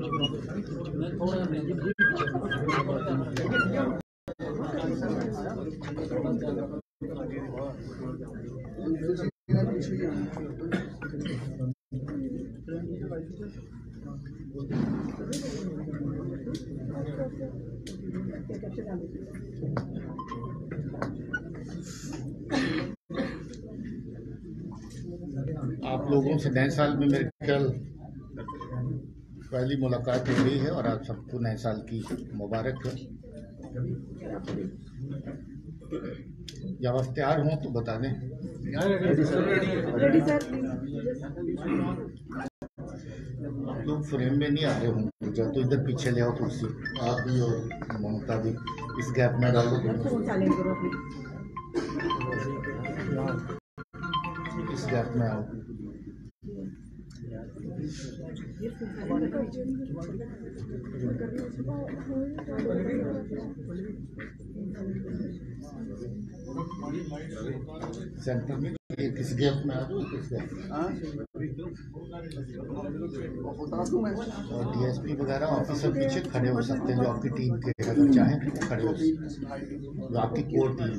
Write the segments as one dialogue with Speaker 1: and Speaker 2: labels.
Speaker 1: आप लोगों से नए साल में मेरे ख्याल पहली मुलाकात हो गई है और आप सबको नए साल की मुबारक है। जब आप तैयार हों तो बता दें। आप लोग फ्रेम में नहीं आ रहे होंगे जब तो इधर पीछे ले आओ कुर्सी। आप भी और ममता भी इस गैप में डालो इस गैप में आओ। सेंटर में किस गैप में आ और डीएसपी वगैरह ऑफिसर पीछे खड़े हो सकते हैं जो आपकी टीम के अगर चाहें तो खड़े हो सकते हैं। जो आपकी कोर टीम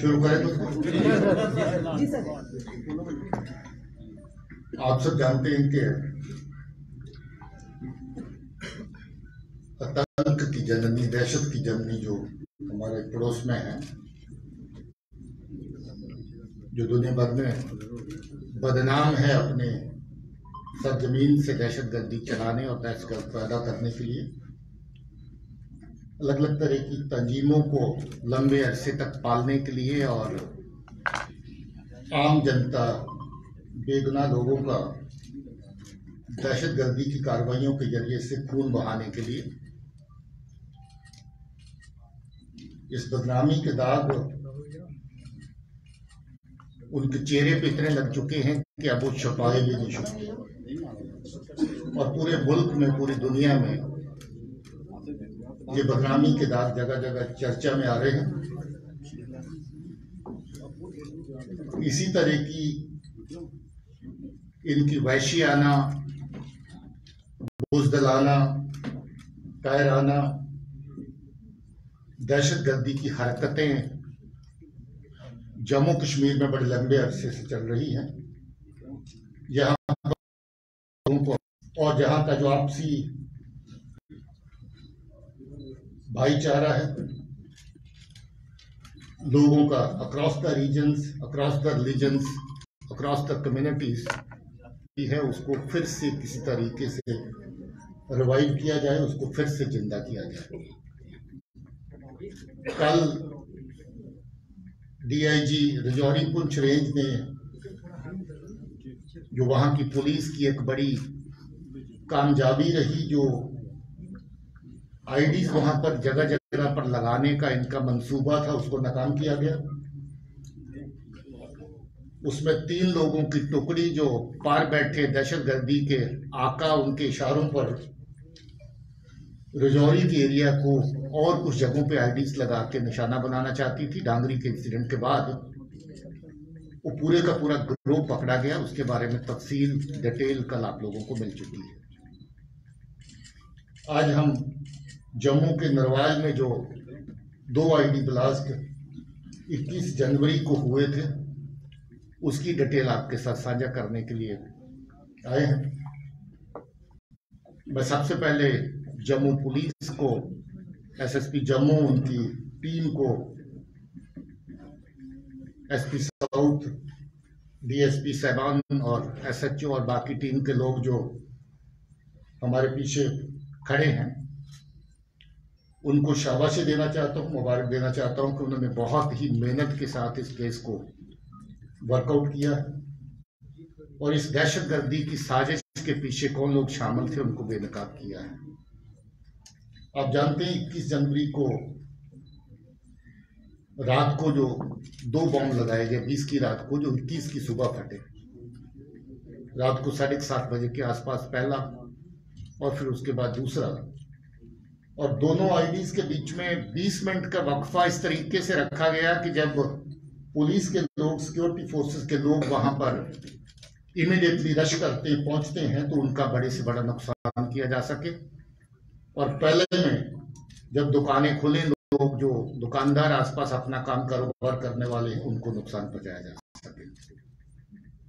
Speaker 1: शुरू करें
Speaker 2: जी सर।
Speaker 1: आप सब जानते हैं कि आतंक की जननी दहशत की जननी जो हमारे पड़ोस में है जो दुनिया भर में बदनाम है अपने सरजमीन से दहशत गर्दी चलाने और दहशत पैदा करने के लिए अलग अलग तरह की तंजीमों को लंबे अरसे तक पालने के लिए और आम जनता, बेगुनाह लोगों का दहशत गर्दी की कार्रवाइयों के ज़रिए से खून बहाने के लिए। इस बदनामी के दाग उनके चेहरे पे इतने लग चुके हैं कि अब वो छुपाए भी नहीं। सकते और पूरे मुल्क में, पूरी दुनिया में ये बदनामी के दाग जगह जगह चर्चा में आ रहे हैं। इसी तरह की इनकी वैशियाना बुजदलाना कायराना दहशत गर्दी की हरकतें जम्मू कश्मीर में बड़े लंबे अरसे से चल रही हैं। यहाँ और जहाँ का जो आपसी भाईचारा है। लोगों का across the regions across the religions across the communities है, उसको फिर से किसी तरीके से रिवाइव किया जाए, उसको फिर से ज़िंदा किया जाए। कल डीआईजी रजौरी पुंछ रेंज ने जो वहाँ की पुलिस की एक बड़ी कामयाबी रही, जो आईडीज वहाँ पर जगह जगह पर लगाने का इनका मंसूबा था, उसको नाकाम किया गया। उसमें तीन लोगों की टुकड़ी जो पार बैठे दहशतगर्दी के आका उनके इशारों पर रजौरी के एरिया को और कुछ जगहों पे आईडीज लगा के निशाना बनाना चाहती थी। डांगरी के इंसिडेंट के बाद वो पूरे का पूरा ग्रोह पकड़ा गया। उसके बारे में तफसील डिटेल कल आप लोगों को मिल चुकी है। आज हम जम्मू के नरवाल में जो दो आईडी ब्लास्ट 21 जनवरी को हुए थे, उसकी डिटेल आपके साथ साझा करने के लिए आए हैं। मैं सबसे पहले जम्मू पुलिस को, एसएसपी जम्मू, उनकी टीम को, एसपी साउथ, डीएसपी साहबान और एसएचओ और बाकी टीम के लोग जो हमारे पीछे खड़े हैं उनको शाबाशी देना चाहता हूँ, मुबारक देना चाहता हूँ कि उन्होंने बहुत ही मेहनत के साथ इस केस को वर्कआउट किया। और इस दहशत गर्दी की साजिश के पीछे कौन लोग शामिल थे, उनको बेनकाब किया है। आप जानते हैं, इक्कीस जनवरी को रात को जो दो बॉम्ब लगाए गए, बीस की रात को जो इक्कीस की सुबह फटे। रात को साढ़े सात बजे के आसपास पहला और फिर उसके बाद दूसरा। और दोनों आईडीज के बीच में 20 मिनट का वक्फा इस तरीके से रखा गया कि जब पुलिस के लोग सिक्योरिटी फोर्सेस के लोग वहाँ पर इमीडिएटली रश करते, पहुँचते हैं तो उनका बड़े से बड़ा नुकसान किया जा सके। और पहले में जब दुकानें खुले, लोग जो दुकानदार आसपास अपना काम कारोबार करने वाले हैं, उनको नुकसान पहुँचाया जा सके।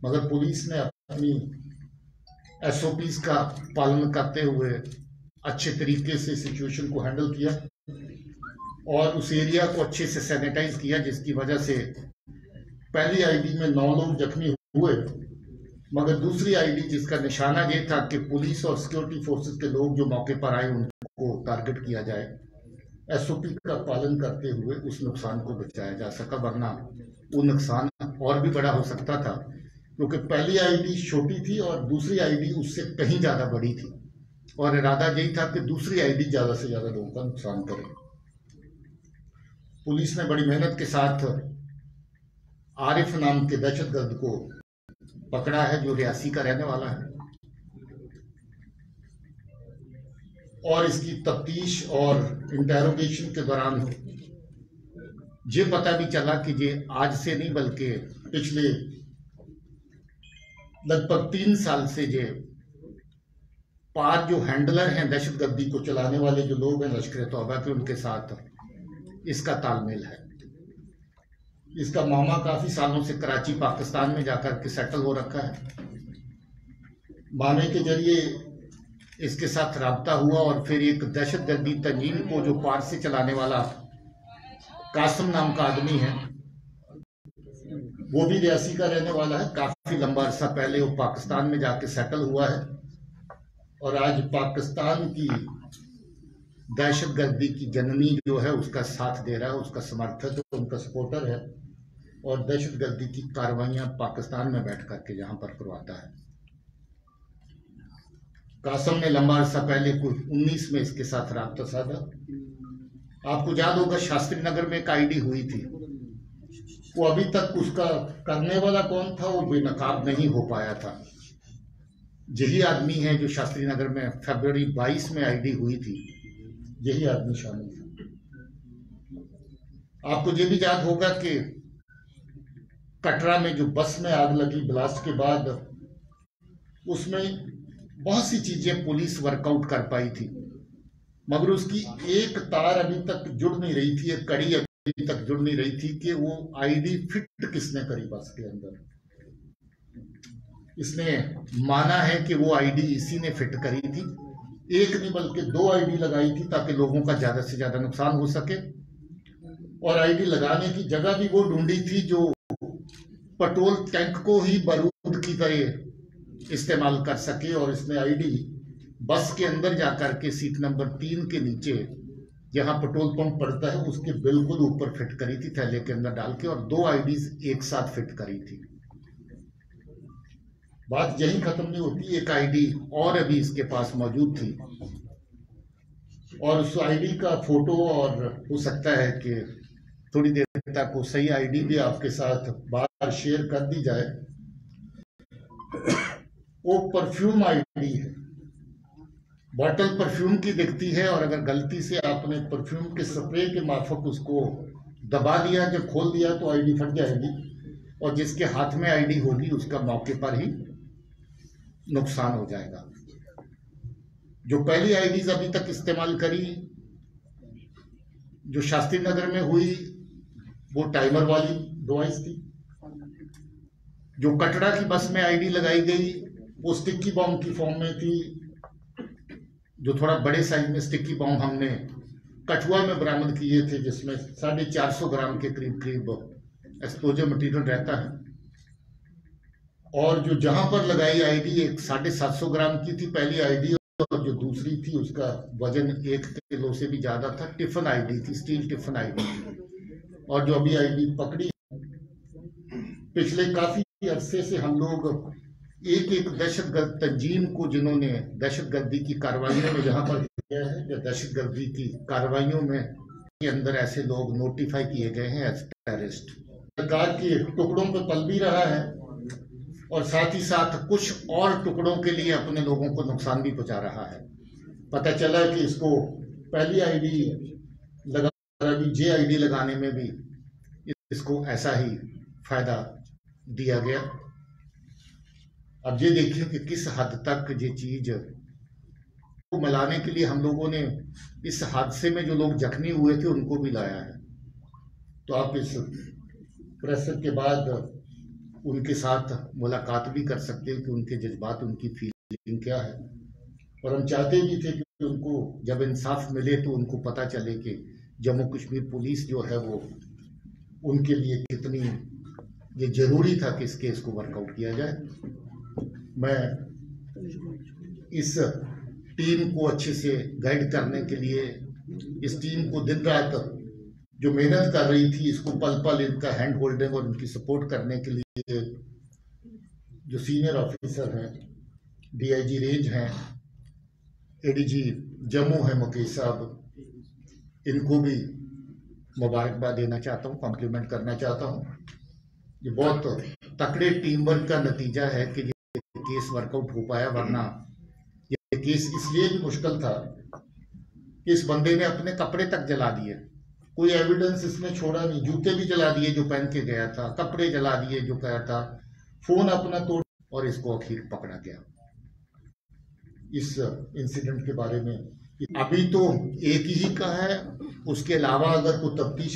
Speaker 1: मगर पुलिस ने अपनी एसओपीस का पालन करते हुए अच्छे तरीके से सिचुएशन को हैंडल किया और उस एरिया को अच्छे से सैनिटाइज किया, जिसकी वजह से पहली आईडी में नौ लोग जख्मी हुए, मगर दूसरी आईडी जिसका निशाना ये था कि पुलिस और सिक्योरिटी फोर्सेस के लोग जो मौके पर आए, उनको टारगेट किया जाए। एसओपी का पालन करते हुए उस नुकसान को बचाया जा सका, वरना वो नुकसान और भी बड़ा हो सकता था, क्योंकि पहली आईडी छोटी थी और दूसरी आईडी उससे कहीं ज़्यादा बड़ी थी। और इरादा यही था कि दूसरी आईडी ज़्यादा से ज़्यादा लोगों का नुकसान करे। पुलिस ने बड़ी मेहनत के साथ आरिफ नाम के दहशतगर्द को पकड़ा है, जो रियासी का रहने वाला है। और इसकी तफ्तीश और इंटेरोगेशन के दौरान ये पता भी चला कि ये आज से नहीं, बल्कि पिछले लगभग तीन साल से ये पार जो हैंडलर हैं दहशत गर्दी को चलाने वाले जो लोग हैं, लश्कर तौबा के, उनके साथ इसका तालमेल है। इसका मामा काफ़ी सालों से कराची, पाकिस्तान में जाकर के सेटल हो रखा है। मामे के ज़रिए इसके साथ रबता हुआ और फिर एक दहशत गर्दी तंजीम को जो पार से चलाने वाला कासम नाम का आदमी है, वो भी रियासी का रहने वाला है। काफ़ी लंबा अरसा पहले वो पाकिस्तान में जाके सेटल हुआ है। और आज पाकिस्तान की दहशतगर्दी की जननी जो है, उसका साथ दे रहा है, उसका समर्थक उनका सपोर्टर है। और दहशतगर्दी की कार्रवाइयाँ पाकिस्तान में बैठ करके यहाँ पर करवाता है। कासम ने लंबा अरसा पहले कुछ उन्नीस में इसके साथ रबता साधा। आपको याद होगा, शास्त्री नगर में एक आईडी हुई थी। वो अभी तक उसका करने वाला कौन था? वो बेनकाब नहीं हो पाया था। यही आदमी है जो शास्त्री नगर में फरवरी 22 में आईडी हुई थी, यही आदमी शामिल था आपको ये भी याद होगा कि कटरा में जो बस में आग लगी ब्लास्ट के बाद, उसमें बहुत सी चीज़ें पुलिस वर्कआउट कर पाई थी। मगर उसकी एक तार अभी तक जुड़ नहीं रही थी, एक कड़ी अभी तक जुड़ नहीं रही थी कि वो आईडी फिट किसने करी बस के अंदर। इसने माना है कि वो आईडी इसी ने फिट करी थी। एक नहीं बल्कि दो आईडी लगाई थी ताकि लोगों का ज़्यादा से ज़्यादा नुकसान हो सके। और आईडी लगाने की जगह भी वो ढूंढी थी जो पेट्रोल टैंक को ही बारूद की तरह इस्तेमाल कर सके और इसने आईडी बस के अंदर जाकर के सीट नंबर तीन के नीचे जहाँ पेट्रोल पंप पड़ता है, उसके बिल्कुल ऊपर फिट करी थी, थैले के अंदर डाल के और दो आईडीज एक साथ फिट करी थी। बात यही खत्म नहीं होती, एक आईडी और अभी इसके पास मौजूद थी। और उस आईडी का फ़ोटो और हो सकता है कि थोड़ी देर तक वो सही आईडी भी आपके साथ बार शेयर कर दी जाए। वो परफ्यूम आईडी है। बॉटल परफ्यूम की दिखती है और अगर गलती से आपने परफ्यूम के स्प्रे के माफक उसको दबा दिया जब खोल दिया तो आईडी फट जाएगी। और जिसके हाथ में आईडी होगी, उसका मौके पर ही नुकसान हो जाएगा। जो पहली आईडीज अभी तक इस्तेमाल करी, जो शास्त्री नगर में हुई, वो टाइमर वाली डिवाइस थी। जो कटरा की बस में आईडी लगाई गई, वो स्टिक्की बॉम्ब की फॉर्म में थी। जो थोड़ा बड़े साइज़ में स्टिक्की बॉम्ब हमने कठुआ में बरामद किए थे, जिसमें साढ़े चार सौ ग्राम के करीब करीब एक्सप्लोजर मटेरियल रहता है। और जो जहाँ पर लगाई आईडी एक साढ़े सात सौ ग्राम की थी, पहली आईडी, और जो दूसरी थी, उसका वज़न एक किलो से भी ज़्यादा था, टिफन आईडी थी, स्टील टिफन आईडी और जो अभी आईडी पकड़ी, पिछले काफ़ी अरसे से हम लोग एक एक दहशत गर्द तंजीम को जिन्होंने दहशत गर्दी की कार्रवाइयों में जहाँ पर किया है, या दहशतगर्दी की कार्रवाइयों में के अंदर ऐसे लोग नोटिफाई किए गए हैं एज टेररिस्ट। सरकार के टुकड़ों पर पल भी रहा है और साथ ही साथ कुछ और टुकड़ों के लिए अपने लोगों को नुकसान भी पहुँचा रहा है। पता चला कि इसको पहली आईडी लगा अभी जे आईडी लगाने में भी इसको ऐसा ही फ़ायदा दिया गया। अब ये देखिए कि किस हद तक ये चीज़ को मिलाने के लिए हम लोगों ने इस हादसे में जो लोग जख्मी हुए थे उनको भी लाया है। तो आप इस प्रेस के बाद उनके साथ मुलाकात भी कर सकते हैं कि उनके जज्बात, उनकी फीलिंग क्या है। और हम चाहते भी थे कि उनको जब इंसाफ मिले तो उनको पता चले कि जम्मू कश्मीर पुलिस जो है वो उनके लिए कितनी, ये ज़रूरी था कि इस केस को वर्कआउट किया जाए। मैं इस टीम को अच्छे से गाइड करने के लिए, इस टीम को दिन रात जो मेहनत कर रही थी, इसको पल पल इनका हैंड होल्डिंग और इनकी सपोर्ट करने के लिए जो सीनियर ऑफिसर हैं डीआईजी रेंज हैं एडीजी जम्मू है मुकेश साहब, इनको भी मुबारकबाद देना चाहता हूँ कॉम्प्लीमेंट करना चाहता हूँ। ये बहुत तकड़े टीम वर्क का नतीजा है कि ये केस वर्कआउट हो पाया, वरना ये केस इसलिए भी मुश्किल था कि इस बंदे ने अपने कपड़े तक जला दिए। कोई एविडेंस इसने छोड़ा नहीं। जूते भी जला दिए जो पहन के गया था, कपड़े जला दिए जो गया था। फ़ोन अपना तोड़ और इसको आखिर पकड़ा गया। इस इंसिडेंट के बारे में अभी तो एक ही का है। उसके अलावा अगर कोई तफ्तीश